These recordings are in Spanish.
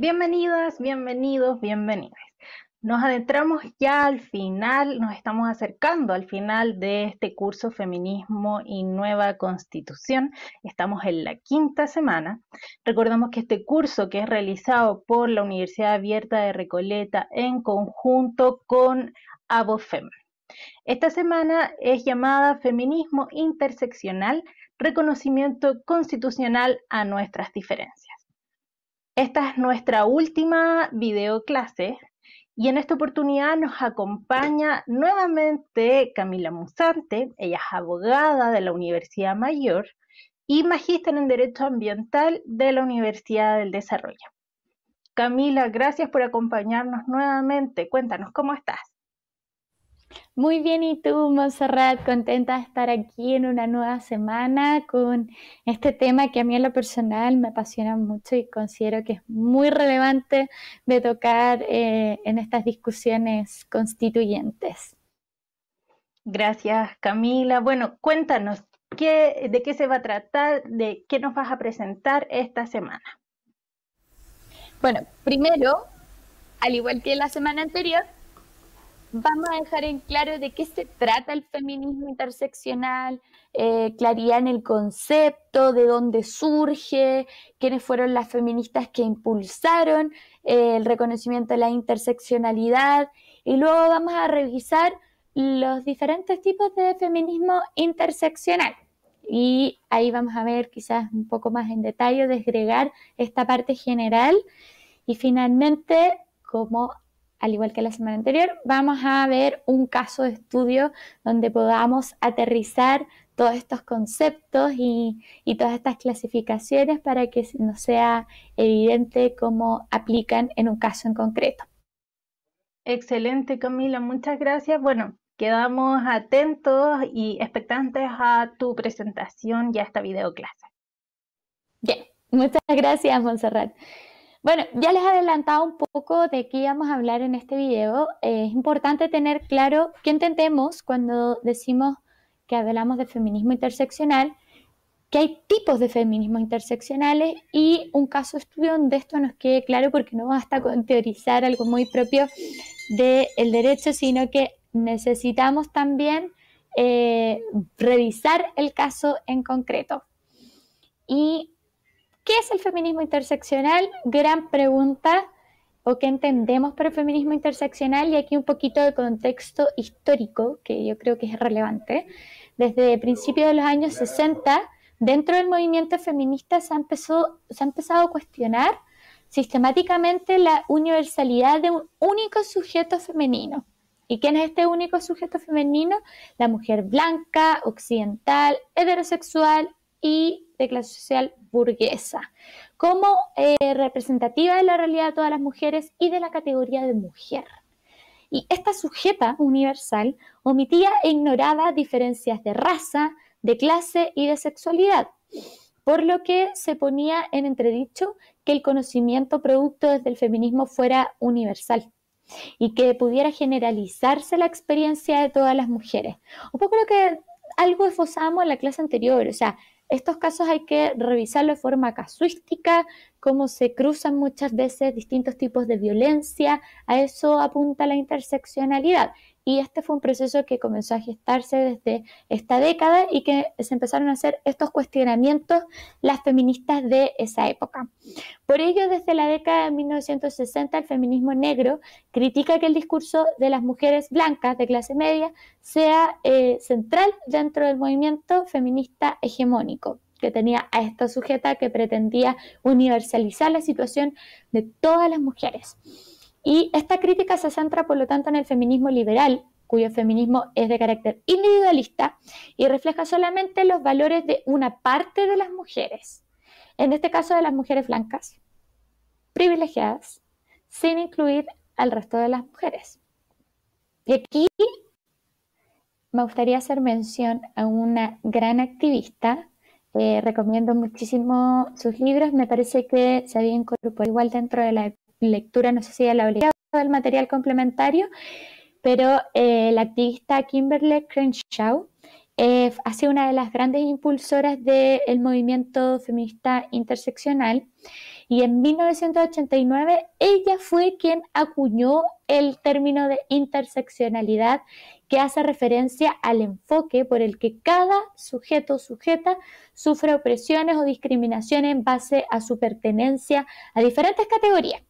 Bienvenidas, bienvenidos, bienvenidas. Nos adentramos ya al final, nos estamos acercando al final de este curso Feminismo y Nueva Constitución. Estamos en la quinta semana. Recordamos que este curso que es realizado por la Universidad Abierta de Recoleta en conjunto con ABOFEM. Esta semana es llamada Feminismo Interseccional, Reconocimiento Constitucional a nuestras diferencias. Esta es nuestra última videoclase y en esta oportunidad nos acompaña nuevamente Camila Musante, ella es abogada de la Universidad Mayor y magíster en Derecho Ambiental de la Universidad del Desarrollo. Camila, gracias por acompañarnos nuevamente. Cuéntanos, ¿cómo estás? Muy bien, ¿y tú, Monserrat? Contenta de estar aquí en una nueva semana con este tema que a mí en lo personal me apasiona mucho y considero que es muy relevante de tocar eh, en estas discusiones constituyentes. Gracias, Camila. Bueno, cuéntanos, ¿qué, ¿de qué se va a tratar? ¿De qué nos vas a presentar esta semana? Bueno, primero, al igual que la semana anterior, vamos a dejar en claro de qué se trata el feminismo interseccional, eh, claridad en el concepto, de dónde surge, quiénes fueron las feministas que impulsaron eh, el reconocimiento de la interseccionalidad y luego vamos a revisar los diferentes tipos de feminismo interseccional. Y ahí vamos a ver quizás un poco más en detalle, desgregar esta parte general y finalmente cómo al igual que la semana anterior, vamos a ver un caso de estudio donde podamos aterrizar todos estos conceptos y, todas estas clasificaciones para que nos sea evidente cómo aplican en un caso en concreto. Excelente, Camila, muchas gracias. Bueno, quedamos atentos y expectantes a tu presentación y a esta videoclase. Bien, muchas gracias, Monserrat. Bueno, ya les he adelantado un poco de qué íbamos a hablar en este video. Eh, es importante tener claro qué entendemos cuando decimos que hablamos de feminismo interseccional, que hay tipos de feminismo interseccionales y un caso de estudio donde esto nos quede claro porque no basta con teorizar algo muy propio del derecho, sino que necesitamos también eh, revisar el caso en concreto. Y ¿Qué es el feminismo interseccional? Gran pregunta. ¿O qué entendemos por el feminismo interseccional? Y aquí un poquito de contexto histórico, que yo creo que es relevante. Desde principios de los años 60, dentro del movimiento feminista se ha, empezado, se ha empezado a cuestionar sistemáticamente la universalidad de un único sujeto femenino. ¿Y quién es este único sujeto femenino? La mujer blanca, occidental, heterosexual y de clase social burguesa, como eh, representativa de la realidad de todas las mujeres y de la categoría de mujer. Y esta sujeta universal omitía e ignoraba diferencias de raza, de clase y de sexualidad, por lo que se ponía en entredicho que el conocimiento producto desde el feminismo fuera universal y que pudiera generalizarse la experiencia de todas las mujeres. Un poco lo que algo esbozamos en la clase anterior, o sea, estos casos hay que revisarlo de forma casuística, cómo se cruzan muchas veces distintos tipos de violencia, a eso apunta la interseccionalidad. Y este fue un proceso que comenzó a gestarse desde esta década y que se empezaron a hacer estos cuestionamientos las feministas de esa época. Por ello, desde la década de 1960, el feminismo negro critica que el discurso de las mujeres blancas de clase media sea eh, central dentro del movimiento feminista hegemónico que tenía a esta sujeta que pretendía universalizar la situación de todas las mujeres. Y esta crítica se centra, por lo tanto, en el feminismo liberal, cuyo feminismo es de carácter individualista y refleja solamente los valores de una parte de las mujeres, en este caso de las mujeres blancas, privilegiadas, sin incluir al resto de las mujeres. Y aquí me gustaría hacer mención a una gran activista. Eh, recomiendo muchísimo sus libros. Me parece que se había incorporado igual dentro de la lectura, no sé si ya la leído del material complementario, pero eh, la activista Kimberly Crenshaw eh, ha sido una de las grandes impulsoras del movimiento feminista interseccional y en 1989 ella fue quien acuñó el término de interseccionalidad que hace referencia al enfoque por el que cada sujeto o sujeta sufre opresiones o discriminaciones en base a su pertenencia a diferentes categorías.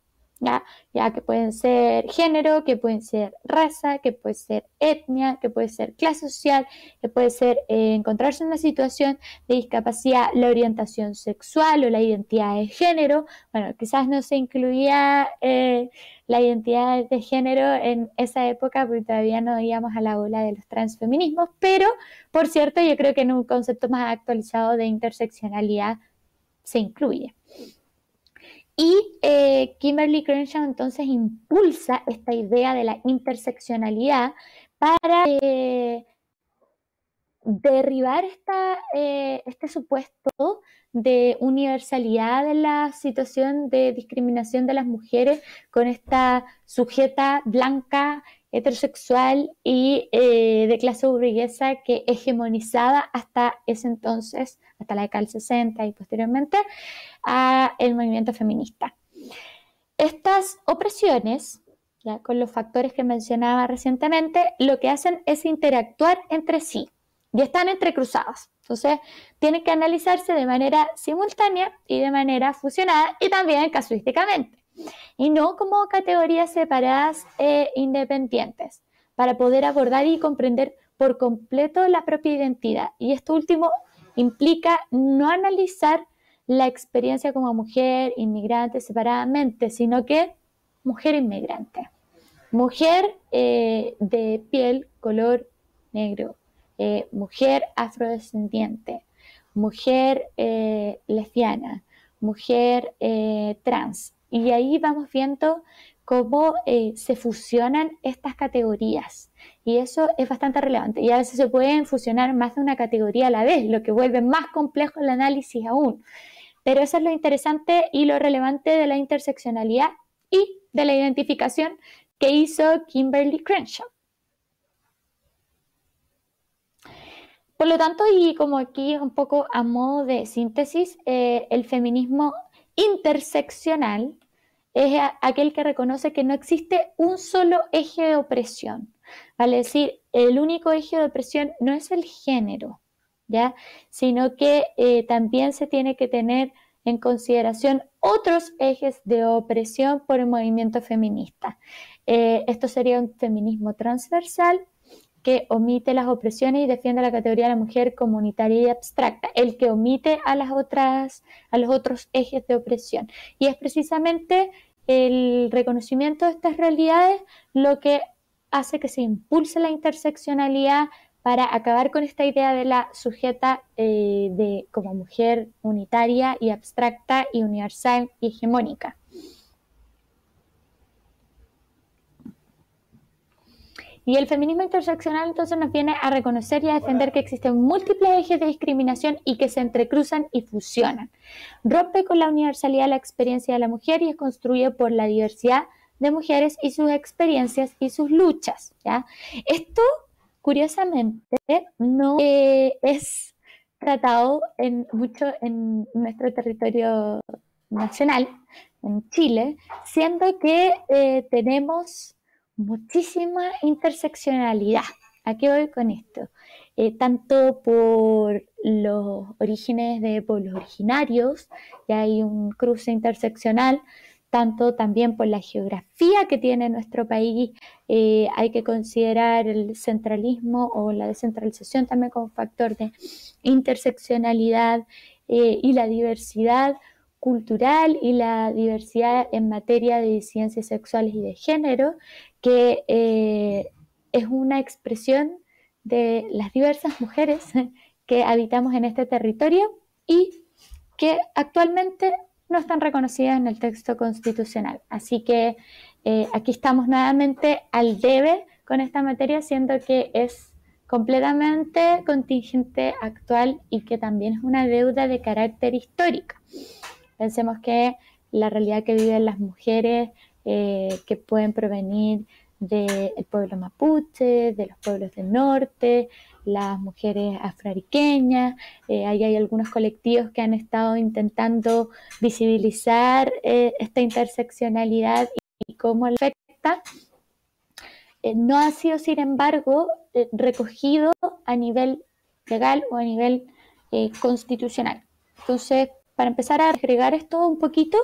¿Ya? que pueden ser género, que pueden ser raza, que puede ser etnia, que puede ser clase social, que puede ser eh, encontrarse en una situación de discapacidad, la orientación sexual o la identidad de género. Bueno, quizás no se incluía eh, la identidad de género en esa época porque todavía no íbamos a la ola de los transfeminismos, pero por cierto, yo creo que en un concepto más actualizado de interseccionalidad se incluye. Y eh, Kimberly Crenshaw entonces impulsa esta idea de la interseccionalidad para eh, derribar eh, este supuesto de universalidad de la situación de discriminación de las mujeres con esta sujeta blanca, heterosexual y de clase burguesa que hegemonizaba hasta ese entonces, hasta la década del 60 y posteriormente, a el movimiento feminista. Estas opresiones, con los factores que mencionaba recientemente, lo que hacen es interactuar entre sí y están entrecruzadas. Entonces, tienen que analizarse de manera simultánea y de manera fusionada y también casuísticamente, y no como categorías separadas e independientes, para poder abordar y comprender por completo la propia identidad. Y esto último implica no analizar la experiencia como mujer inmigrante separadamente, sino que mujer inmigrante, mujer eh, de piel color negro, eh, mujer afrodescendiente, mujer eh, lesbiana, mujer trans. Y ahí vamos viendo cómo se fusionan estas categorías. Y eso es bastante relevante. Y a veces se pueden fusionar más de una categoría a la vez, lo que vuelve más complejo el análisis aún. Pero eso es lo interesante y lo relevante de la interseccionalidad y de la identificación que hizo Kimberly Crenshaw. Por lo tanto, y como aquí un poco a modo de síntesis, eh, el feminismo interseccional es aquel que reconoce que no existe un solo eje de opresión. Vale decir, el único eje de opresión no es el género, ¿ya? Sino que eh, también se tiene que tener en consideración otros ejes de opresión por el movimiento feminista. Eh, esto sería un feminismo transversal que omite las opresiones y defiende la categoría de la mujer comunitaria y abstracta, el que omite a las otras, a los otros ejes de opresión. Y es precisamente el reconocimiento de estas realidades lo que hace que se impulse la interseccionalidad para acabar con esta idea de la sujeta eh, de, como mujer unitaria y abstracta y universal y hegemónica. Y el feminismo interseccional entonces nos viene a reconocer y a defender que existen múltiples ejes de discriminación y que se entrecruzan y fusionan. Rompe con la universalidad de la experiencia de la mujer y es construido por la diversidad de mujeres y sus experiencias y sus luchas. ¿ya? Esto curiosamente no es tratado en, mucho en nuestro territorio nacional, en Chile, siendo que eh, tenemos muchísima interseccionalidad. ¿A qué voy con esto? Eh, tanto por los orígenes de pueblos originarios, y hay un cruce interseccional, tanto también por la geografía que tiene nuestro país, eh, hay que considerar el centralismo o la descentralización también como factor de interseccionalidad eh, y la diversidad cultural y la diversidad en materia de ciencias sexuales y de género, que eh, es una expresión de las diversas mujeres que habitamos en este territorio y que actualmente no están reconocidas en el texto constitucional. Así que eh, aquí estamos nuevamente al debe con esta materia, siendo que es completamente contingente actual y que también es una deuda de carácter histórico. Pensemos que la realidad que viven las mujeres, eh, que pueden provenir del pueblo mapuche, de los pueblos del norte, las mujeres afroariqueñas. Eh, ahí hay algunos colectivos que han estado intentando visibilizar eh, esta interseccionalidad y, cómo afecta. No ha sido, sin embargo, recogido a nivel legal o a nivel constitucional. Entonces, para empezar a agregar esto un poquito,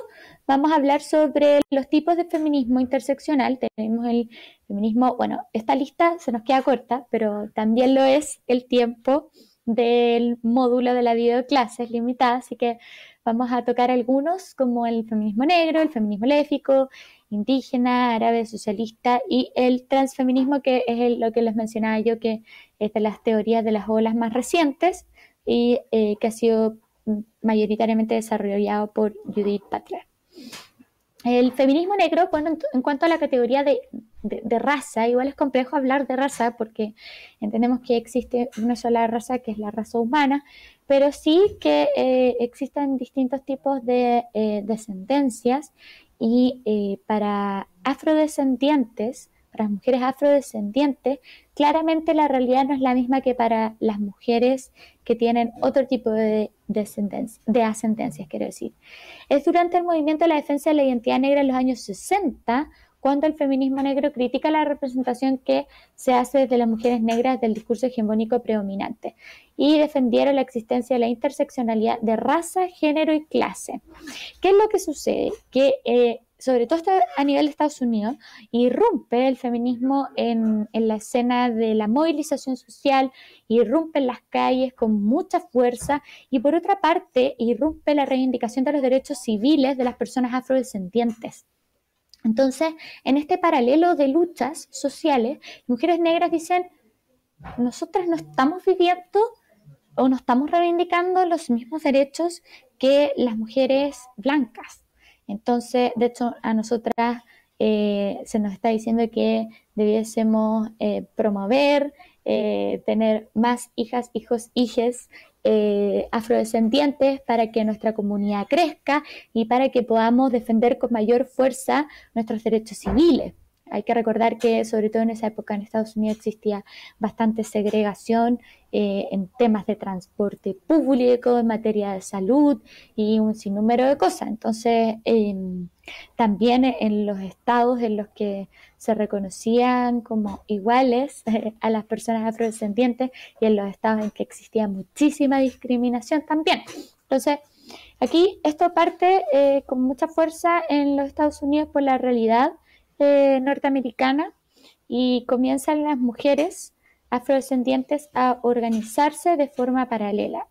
vamos a hablar sobre los tipos de feminismo interseccional. Tenemos el feminismo, bueno, esta lista se nos queda corta, pero también lo es el tiempo del módulo de la videoclase, es limitada, así que vamos a tocar algunos como el feminismo negro, el feminismo léfico, indígena, árabe, socialista y el transfeminismo, que es lo que les mencionaba yo, que es de las teorías de las olas más recientes y eh, que ha sido mayoritariamente desarrollado por Judith Butler. El feminismo negro, bueno, en cuanto a la categoría de, raza, igual es complejo hablar de raza porque entendemos que existe una sola raza que es la raza humana, pero sí que eh, existen distintos tipos de eh, descendencias y eh, para afrodescendientes, para las mujeres afrodescendientes, claramente la realidad no es la misma que para las mujeres que tienen otro tipo de, descendencia, de ascendencias, quiero decir. Es durante el movimiento de la defensa de la identidad negra en los años 60 cuando el feminismo negro critica la representación que se hace de las mujeres negras del discurso hegemónico predominante y defendieron la existencia de la interseccionalidad de raza, género y clase. ¿Qué es lo que sucede? Que eh, sobre todo a nivel de Estados Unidos, irrumpe el feminismo en, la escena de la movilización social, irrumpe en las calles con mucha fuerza y por otra parte irrumpe la reivindicación de los derechos civiles de las personas afrodescendientes. Entonces, en este paralelo de luchas sociales, mujeres negras dicen, nosotras no estamos viviendo o no estamos reivindicando los mismos derechos que las mujeres blancas. Entonces, de hecho, a nosotras eh, se nos está diciendo que debiésemos eh, promover, eh, tener más hijas, hijos, hijes afrodescendientes para que nuestra comunidad crezca y para que podamos defender con mayor fuerza nuestros derechos civiles. Hay que recordar que sobre todo en esa época en Estados Unidos existía bastante segregación eh, en temas de transporte público, en materia de salud y un sinnúmero de cosas. Entonces, em, también en los estados en los que se reconocían como iguales a las personas afrodescendientes y en los estados en que existía muchísima discriminación también. Entonces, aquí esto parte eh, con mucha fuerza en los Estados Unidos por la realidad eh, norteamericana y comienzan las mujeres afrodescendientes a organizarse de forma paralela.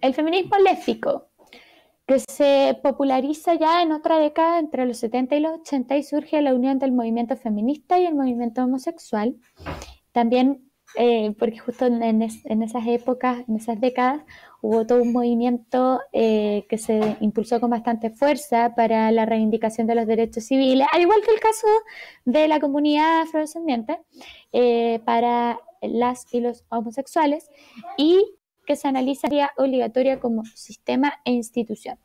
El feminismo léfico, que se populariza ya en otra década entre los 70 y los 80 y surge la unión del movimiento feminista y el movimiento homosexual. También eh, porque justo en, esas épocas, en esas décadas, hubo todo un movimiento eh, que se impulsó con bastante fuerza para la reivindicación de los derechos civiles, al igual que el caso de la comunidad afrodescendiente, eh, para las y los homosexuales, y que se analizaría obligatoria como sistema e institución.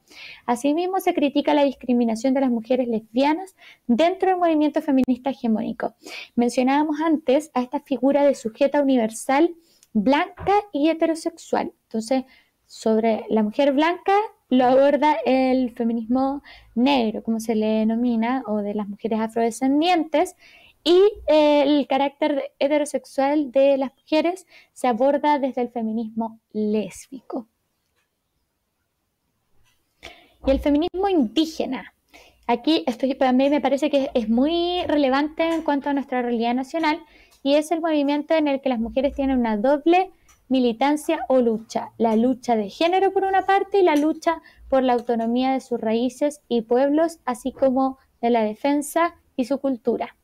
Asimismo, se critica la discriminación de las mujeres lesbianas dentro del movimiento feminista hegemónico. Mencionábamos antes a esta figura de sujeta universal blanca y heterosexual. Entonces, sobre la mujer blanca lo aborda el feminismo negro, como se le denomina, o de las mujeres afrodescendientes, y eh, el carácter heterosexual de las mujeres se aborda desde el feminismo lésbico. Y el feminismo indígena. Aquí esto para mí me parece que es muy relevante en cuanto a nuestra realidad nacional y es el movimiento en el que las mujeres tienen una doble militancia o lucha. La lucha de género por una parte y la lucha por la autonomía de sus raíces y pueblos, así como de la defensa y su cultura.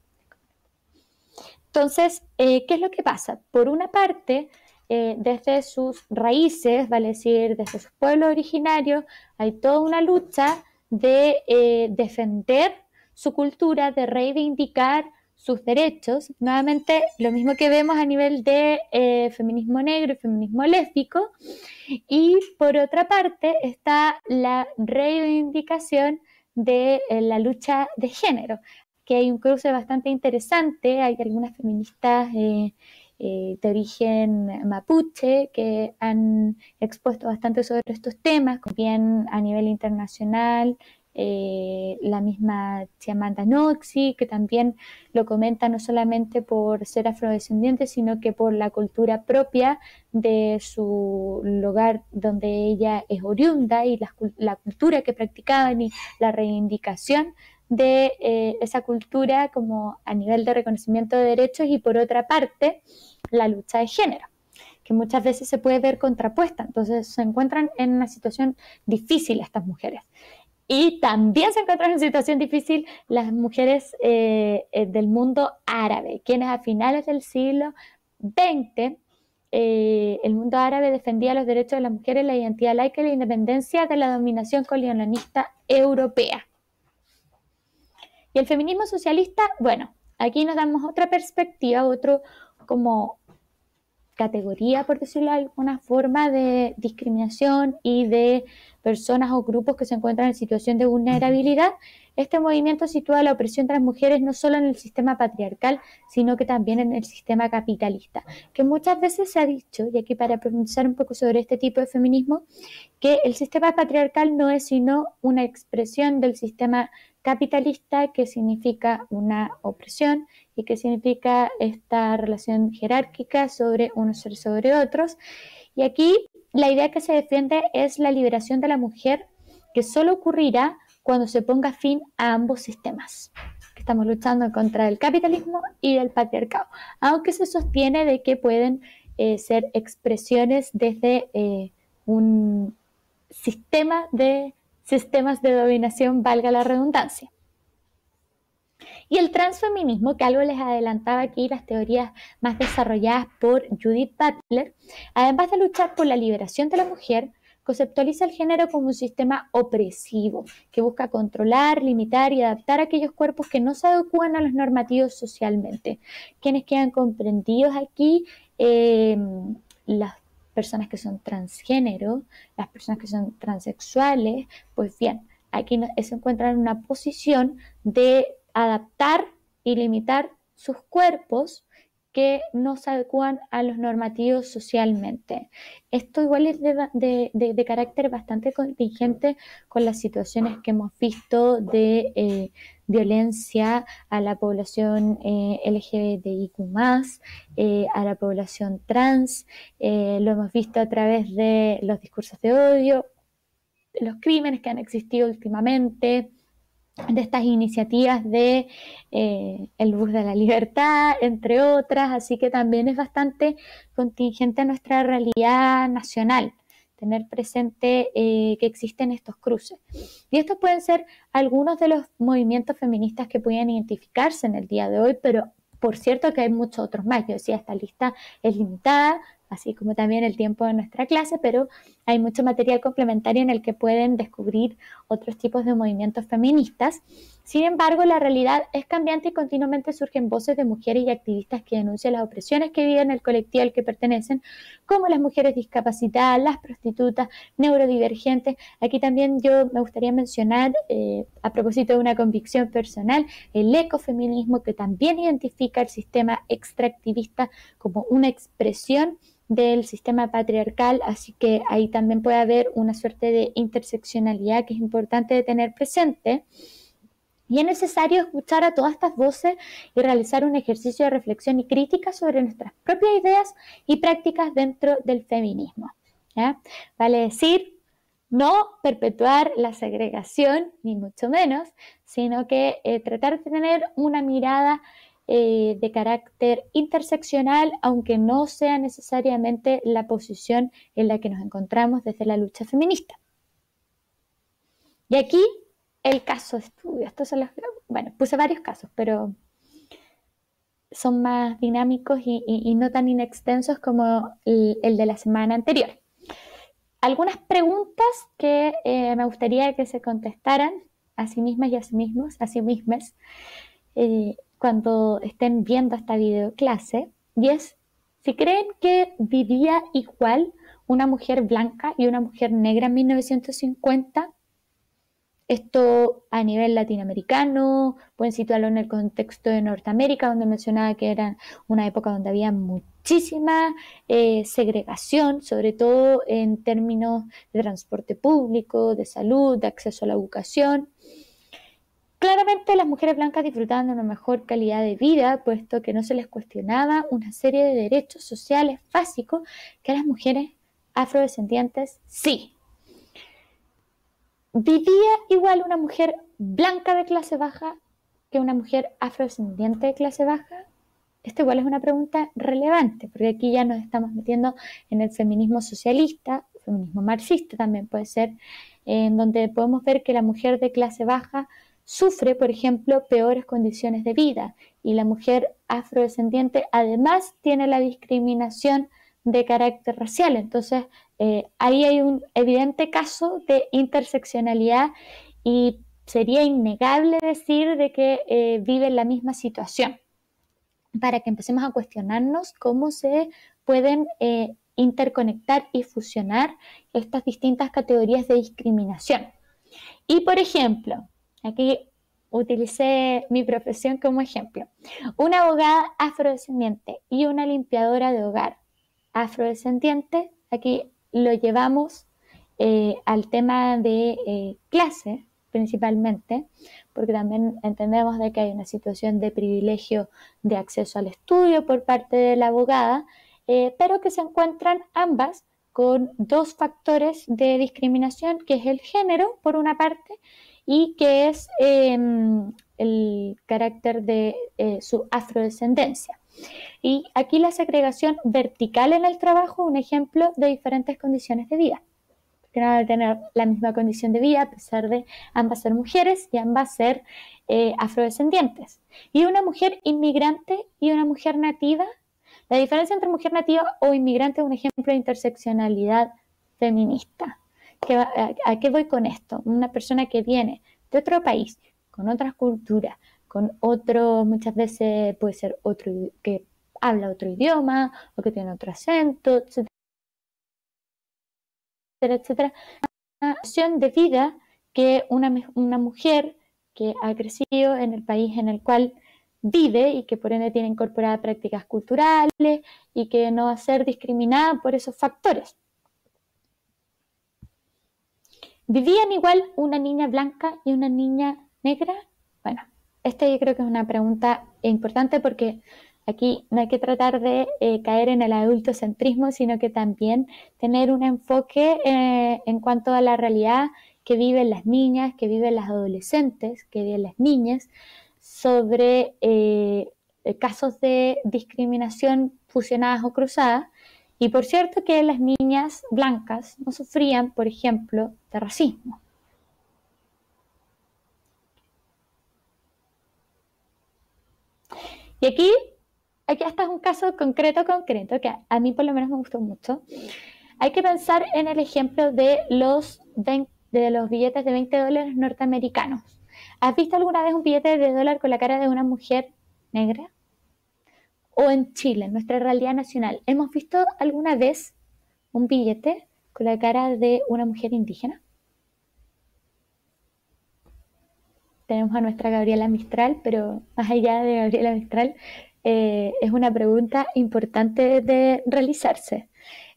Entonces, eh, ¿qué es lo que pasa? Por una parte, eh, desde sus raíces, vale decir, desde sus pueblos originarios, hay toda una lucha de eh, defender su cultura, de reivindicar sus derechos. Nuevamente, lo mismo que vemos a nivel de feminismo negro y feminismo lésbico. Y por otra parte está la reivindicación de la lucha de género, que hay un cruce bastante interesante, hay algunas feministas eh, eh, de origen mapuche que han expuesto bastante sobre estos temas, bien a nivel internacional, eh, la misma Chiamanda Noxi, que también lo comenta no solamente por ser afrodescendiente, sino que por la cultura propia de su lugar donde ella es oriunda y la, cultura que practicaban y la reivindicación de eh, esa cultura como a nivel de reconocimiento de derechos y por otra parte la lucha de género que muchas veces se puede ver contrapuesta. Entonces se encuentran en una situación difícil estas mujeres. Y también se encuentran en situación difícil las mujeres eh, eh, del mundo árabe, quienes a finales del siglo XX, el mundo árabe defendía los derechos de las mujeres, la identidad laica y la independencia de la dominación colonialista europea. El feminismo socialista, bueno, aquí nos damos otra perspectiva, otro como categoría, por decirlo de alguna forma, de discriminación y de personas o grupos que se encuentran en situación de vulnerabilidad. Este movimiento sitúa la opresión de las mujeres no solo en el sistema patriarcal, sino que también en el sistema capitalista, que muchas veces se ha dicho, y aquí para profundizar un poco sobre este tipo de feminismo, que el sistema patriarcal no es sino una expresión del sistema capitalista que significa una opresión y que significa esta relación jerárquica sobre unos sobre otros. Y aquí la idea que se defiende es la liberación de la mujer que solo ocurrirá cuando se ponga fin a ambos sistemas. Estamos luchando contra el capitalismo y el patriarcado, aunque se sostiene de que pueden eh, ser expresiones desde eh, un sistema de sistemas de dominación, valga la redundancia. Y el transfeminismo, que algo les adelantaba aquí, las teorías más desarrolladas por Judith Butler, además de luchar por la liberación de la mujer, conceptualiza el género como un sistema opresivo que busca controlar, limitar y adaptar aquellos cuerpos que no se adecuan a los normativos socialmente. Quienes quedan comprendidos aquí, em, las personas que son transgénero, las personas que son transexuales, pues bien, aquí se encuentran en una posición de adaptar y limitar sus cuerpos no se adecuan a los normativos socialmente. Esto igual es de, carácter bastante contingente con las situaciones que hemos visto de eh, violencia a la población eh, LGBTIQ, eh, a la población trans, lo hemos visto a través de los discursos de odio, los crímenes que han existido últimamente, de estas iniciativas de eh, el bus de la libertad, entre otras, así que también es bastante contingente a nuestra realidad nacional tener presente eh, que existen estos cruces. Y estos pueden ser algunos de los movimientos feministas que pueden identificarse en el día de hoy, pero por cierto que hay muchos otros más. Yo decía, esta lista es limitada, así como también el tiempo de nuestra clase, pero hay mucho material complementario en el que pueden descubrir otros tipos de movimientos feministas. Sin embargo, la realidad es cambiante y continuamente surgen voces de mujeres y activistas que denuncian las opresiones que viven el colectivo al que pertenecen, como las mujeres discapacitadas, las prostitutas, neurodivergentes. Aquí también yo me gustaría mencionar, eh, a propósito de una convicción personal, el ecofeminismo que también identifica el sistema extractivista como una expresión del sistema patriarcal, así que ahí también puede haber una suerte de interseccionalidad que es importante de tener presente. Y es necesario escuchar a todas estas voces y realizar un ejercicio de reflexión y crítica sobre nuestras propias ideas y prácticas dentro del feminismo. Vale decir, no perpetuar la segregación, ni mucho menos, sino que eh, tratar de tener una mirada eh, de carácter interseccional, aunque no sea necesariamente la posición en la que nos encontramos desde la lucha feminista. Y aquí el caso de estudio. Estos son los, bueno, puse varios casos, pero son más dinámicos y, no tan inextensos como el, de la semana anterior. Algunas preguntas que eh, me gustaría que se contestaran a sí mismas y a sí mismos, a sí mismas. Eh, cuando estén viendo esta videoclase y es si creen que vivía igual una mujer blanca y una mujer negra en 1950, Esto a nivel latinoamericano, pueden situarlo en el contexto de Norteamérica, donde mencionaba que era una época donde había muchísima eh, segregación, sobre todo en términos de transporte público, de salud, de acceso a la educación. Claramente las mujeres blancas disfrutaban de una mejor calidad de vida, puesto que no se les cuestionaba una serie de derechos sociales básicos que a las mujeres afrodescendientes sí. ¿Vivía igual una mujer blanca de clase baja que una mujer afrodescendiente de clase baja? Esto igual es una pregunta relevante, porque aquí ya nos estamos metiendo en el feminismo socialista, feminismo marxista también puede ser, en donde podemos ver que la mujer de clase baja sufre, por ejemplo, peores condiciones de vida y la mujer afrodescendiente además tiene la discriminación de carácter racial. Entonces, eh, ahí hay un evidente caso de interseccionalidad y sería innegable decir de que eh, viven la misma situación para que empecemos a cuestionarnos cómo se pueden eh, interconectar y fusionar estas distintas categorías de discriminación. Y por ejemplo, Aquí utilicé mi profesión como ejemplo. Una abogada afrodescendiente y una limpiadora de hogar afrodescendiente, aquí lo llevamos eh, al tema de eh, clase principalmente, porque también entendemos de que hay una situación de privilegio de acceso al estudio por parte de la abogada, eh, pero que se encuentran ambas con dos factores de discriminación, que es el género, por una parte, y que es em, el carácter de eh, su afrodescendencia. Y aquí la segregación vertical en el trabajo, un ejemplo de diferentes condiciones de vida. Que van a tener la misma condición de vida a pesar de ambas ser mujeres y ambas ser eh, afrodescendientes. Y una mujer inmigrante y una mujer nativa. La diferencia entre mujer nativa o inmigrante es un ejemplo de interseccionalidad feminista. ¿A qué voy con esto? Una persona que viene de otro país, con otras culturas, con otro, muchas veces puede ser otro que habla otro idioma o que tiene otro acento, etcétera, etcétera. Una opción de vida que una, una mujer que ha crecido en el país en el cual vive y que por ende tiene incorporadas prácticas culturales y que no va a ser discriminada por esos factores. ¿Vivían igual una niña blanca y una niña negra? Bueno, esta yo creo que es una pregunta importante porque aquí no hay que tratar de eh, caer en el adultocentrismo, sino que también tener un enfoque eh, en cuanto a la realidad que viven las niñas, que viven las adolescentes, que viven las niñas, sobre eh, casos de discriminación fusionadas o cruzadas y por cierto que las niñas blancas no sufrían, por ejemplo, de racismo. Y aquí, aquí está un caso concreto, concreto, que a mí por lo menos me gustó mucho. Hay que pensar en el ejemplo de los, de los billetes de 20 dólares norteamericanos. ¿Has visto alguna vez un billete de dólar con la cara de una mujer negra? o en Chile, en nuestra realidad nacional, ¿hemos visto alguna vez un billete con la cara de una mujer indígena? Tenemos a nuestra Gabriela Mistral, pero más allá de Gabriela Mistral, eh, es una pregunta importante de realizarse.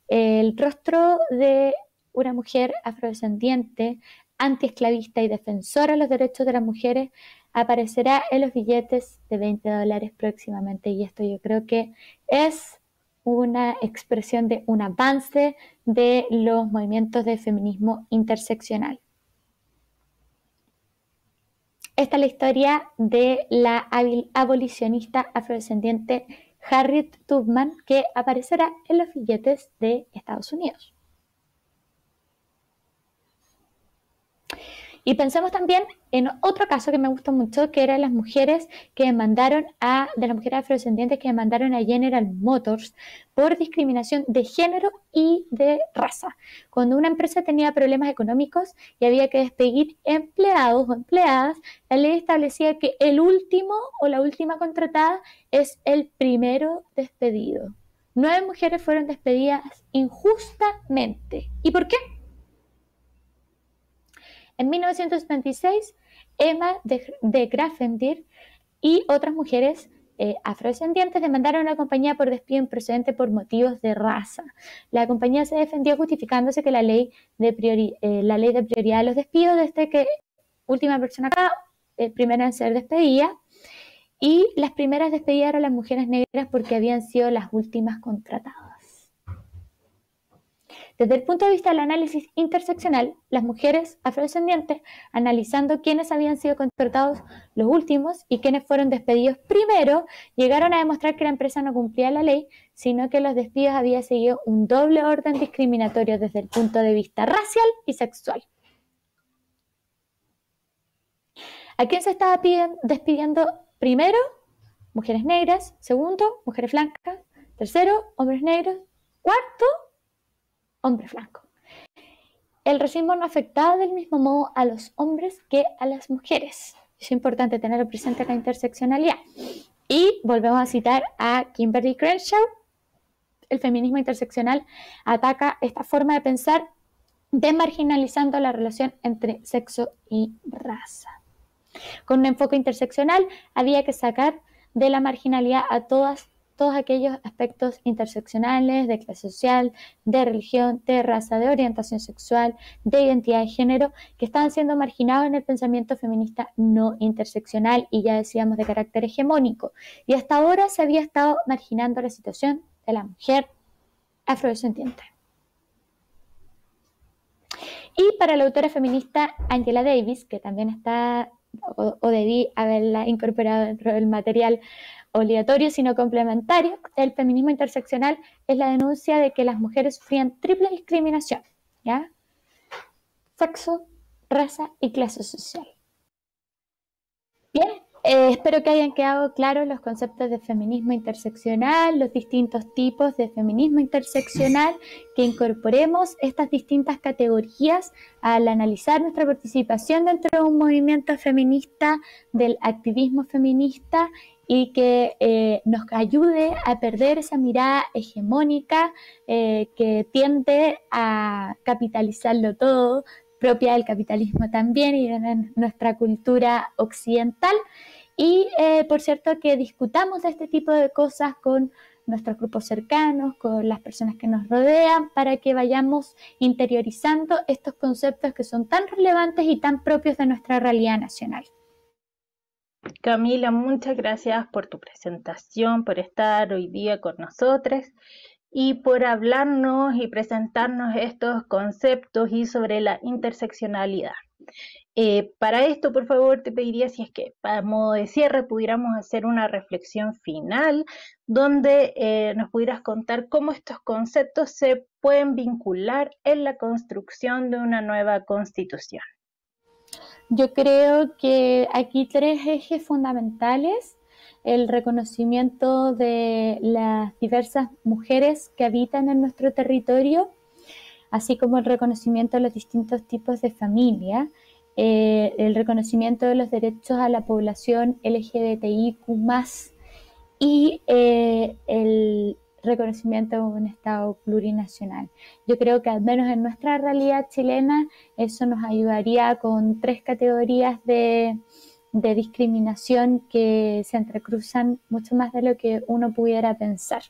El rostro de una mujer afrodescendiente, antiesclavista y defensora de los derechos de las mujeres aparecerá en los billetes de 20 dólares próximamente y esto yo creo que es una expresión de un avance de los movimientos de feminismo interseccional. Esta es la historia de la abolicionista afrodescendiente Harriet Tubman que aparecerá en los billetes de Estados Unidos. Y pensemos también en otro caso que me gustó mucho, que eran las mujeres que demandaron a, de las mujeres afrodescendientes que demandaron a General Motors por discriminación de género y de raza. Cuando una empresa tenía problemas económicos y había que despedir empleados o empleadas, la ley establecía que el último o la última contratada es el primero despedido. Nueve mujeres fueron despedidas injustamente. ¿Y por qué? En 1976, Emma de, de Grafendir y otras mujeres eh, afrodescendientes demandaron a la compañía por despido improcedente por motivos de raza. La compañía se defendió justificándose que la ley de, eh, la ley de prioridad de los despidos, desde que última persona acá, eh, primera en ser despedida, y las primeras despedidas eran las mujeres negras porque habían sido las últimas contratadas. Desde el punto de vista del análisis interseccional, las mujeres afrodescendientes, analizando quiénes habían sido contratados los últimos y quiénes fueron despedidos primero, llegaron a demostrar que la empresa no cumplía la ley, sino que los despidos habían seguido un doble orden discriminatorio desde el punto de vista racial y sexual. ¿A quién se estaba despidiendo primero? Mujeres negras. Segundo, mujeres blancas. Tercero, hombres negros. Cuarto, hombre blanco. El racismo no afectaba del mismo modo a los hombres que a las mujeres. Es importante tener presente la interseccionalidad. Y volvemos a citar a Kimberly Crenshaw. El feminismo interseccional ataca esta forma de pensar demarginalizando la relación entre sexo y raza. Con un enfoque interseccional había que sacar de la marginalidad a todas todos aquellos aspectos interseccionales de clase social, de religión, de raza, de orientación sexual, de identidad de género, que estaban siendo marginados en el pensamiento feminista no interseccional y ya decíamos de carácter hegemónico. Y hasta ahora se había estado marginando la situación de la mujer afrodescendiente. Y para la autora feminista Angela Davis, que también está o, debí haberla incorporado dentro del material obligatorio, sino complementario el feminismo interseccional es la denuncia de que las mujeres sufrían triple discriminación, ¿ya? Sexo, raza y clase social. Bien, eh, espero que hayan quedado claros los conceptos de feminismo interseccional, los distintos tipos de feminismo interseccional, que incorporemos estas distintas categorías al analizar nuestra participación dentro de un movimiento feminista, del activismo feminista y que eh, nos ayude a perder esa mirada hegemónica eh, que tiende a capitalizarlo todo, propia del capitalismo también y de nuestra cultura occidental. Y eh, por cierto que discutamos este tipo de cosas con nuestros grupos cercanos, con las personas que nos rodean, para que vayamos interiorizando estos conceptos que son tan relevantes y tan propios de nuestra realidad nacional. Camila, muchas gracias por tu presentación, por estar hoy día con nosotros y por hablarnos y presentarnos estos conceptos y sobre la interseccionalidad. Eh, para esto, por favor, te pediría si es que, para modo de cierre, pudiéramos hacer una reflexión final donde eh, nos pudieras contar cómo estos conceptos se pueden vincular en la construcción de una nueva constitución. Yo creo que aquí tres ejes fundamentales. El reconocimiento de las diversas mujeres que habitan en nuestro territorio, así como el reconocimiento de los distintos tipos de familia, eh, el reconocimiento de los derechos a la población LGBTIQ y eh, el reconocimiento de un Estado plurinacional. Yo creo que al menos en nuestra realidad chilena eso nos ayudaría con tres categorías de, discriminación que se entrecruzan mucho más de lo que uno pudiera pensar.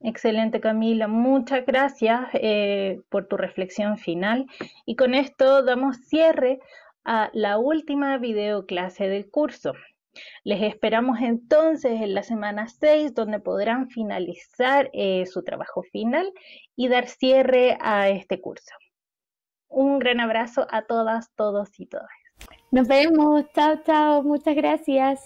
Excelente Camila, muchas gracias eh, por tu reflexión final y con esto damos cierre a la última videoclase del curso. Les esperamos entonces en la semana 6, donde podrán finalizar eh, su trabajo final y dar cierre a este curso. Un gran abrazo a todas, todos y todas. Nos vemos. Chao, chao. Muchas gracias.